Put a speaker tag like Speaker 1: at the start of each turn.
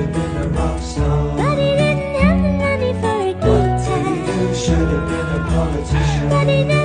Speaker 1: But he didn't have the money for a guitar.
Speaker 2: What he? Should've been a politician. But he never